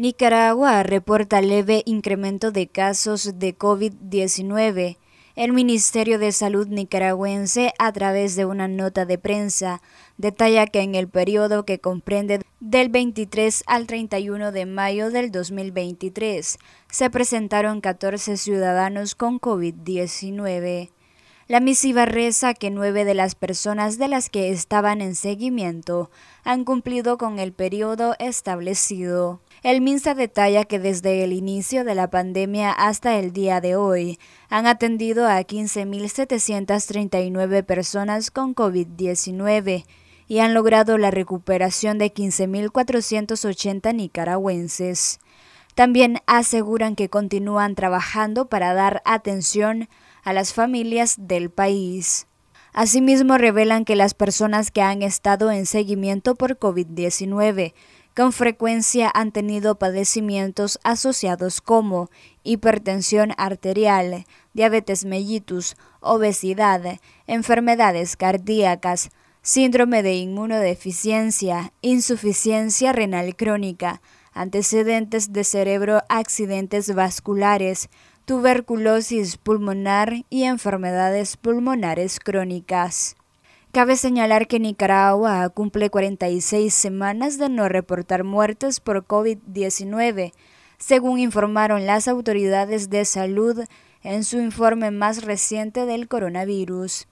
Nicaragua reporta leve incremento de casos de COVID-19. El Ministerio de Salud nicaragüense, a través de una nota de prensa, detalla que en el periodo que comprende del 23 al 31 de mayo del 2023 se presentaron 14 ciudadanos con COVID-19. La misiva reza que nueve de las personas de las que estaban en seguimiento han cumplido con el periodo establecido. El MINSA detalla que desde el inicio de la pandemia hasta el día de hoy han atendido a 15.739 personas con COVID-19 y han logrado la recuperación de 15.480 nicaragüenses. También aseguran que continúan trabajando para dar atención a las familias del país. Asimismo, revelan que las personas que han estado en seguimiento por COVID-19 con frecuencia han tenido padecimientos asociados como hipertensión arterial, diabetes mellitus, obesidad, enfermedades cardíacas, síndrome de inmunodeficiencia, insuficiencia renal crónica, antecedentes de cerebro, accidentes vasculares, tuberculosis pulmonar y enfermedades pulmonares crónicas. Cabe señalar que Nicaragua cumple 46 semanas de no reportar muertes por COVID-19, según informaron las autoridades de salud en su informe más reciente del coronavirus.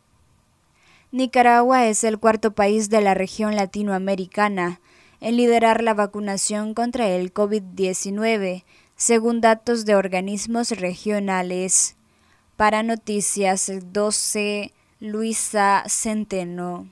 Nicaragua es el cuarto país de la región latinoamericana en liderar la vacunación contra el COVID-19, según datos de organismos regionales. Para Noticias 12 Luisa Centeno.